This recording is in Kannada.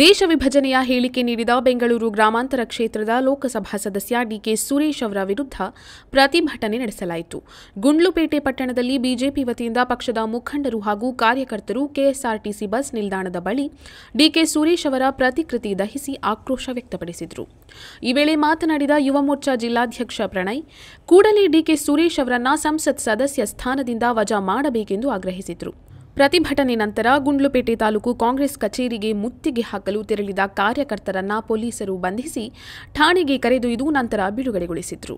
ದೇಶ ವಿಭಜನೆಯ ಹೇಳಿಕೆ ನೀಡಿದ ಬೆಂಗಳೂರು ಗ್ರಾಮಾಂತರ ಕ್ಷೇತ್ರದ ಲೋಕಸಭಾ ಸದಸ್ಯ ಡಿಕೆ ಸುರೇಶ್ ಅವರ ವಿರುದ್ಧ ಪ್ರತಿಭಟನೆ ನಡೆಸಲಾಯಿತು. ಗುಂಡ್ಲುಪೇಟೆ ಪಟ್ಟಣದಲ್ಲಿ ಬಿಜೆಪಿ ವತಿಯಿಂದ ಪಕ್ಷದ ಮುಖಂಡರು ಹಾಗೂ ಕಾರ್ಯಕರ್ತರು ಕೆಎಸ್ಆರ್ಟಿಸಿ ಬಸ್ ನಿಲ್ದಾಣದ ಬಳಿ ಡಿಕೆ ಸುರೇಶ್ ಅವರ ಪ್ರತಿಕೃತಿ ದಹಿಸಿ ಆಕ್ರೋಶ ವ್ಯಕ್ತಪಡಿಸಿದರು. ಈ ವೇಳೆ ಮಾತನಾಡಿದ ಯುವ ಮೋರ್ಚಾ ಜಿಲ್ಲಾಧ್ಯಕ್ಷ ಪ್ರಣಯ್, ಕೂಡಲೇ ಡಿಕೆ ಸುರೇಶ್ ಅವರನ್ನ ಸಂಸತ್ ಸದಸ್ಯ ಸ್ಥಾನದಿಂದ ವಜಾ ಮಾಡಬೇಕೆಂದು ಆಗ್ರಹಿಸಿದರು. ಪ್ರತಿಭಟನೆ ನಂತರ ಗುಂಡ್ಲುಪೇಟೆ ತಾಲೂಕು ಕಾಂಗ್ರೆಸ್ ಕಚೇರಿಗೆ ಮುತ್ತಿಗೆ ಹಾಕಲು ತೆರಳಿದ ಕಾರ್ಯಕರ್ತರನ್ನ ಪೊಲೀಸರು ಬಂಧಿಸಿ ಠಾಣೆಗೆ ಕರೆದೊಯ್ದು ನಂತರ ಬಿಡುಗಡೆಗೊಳಿಸಿದ್ರು.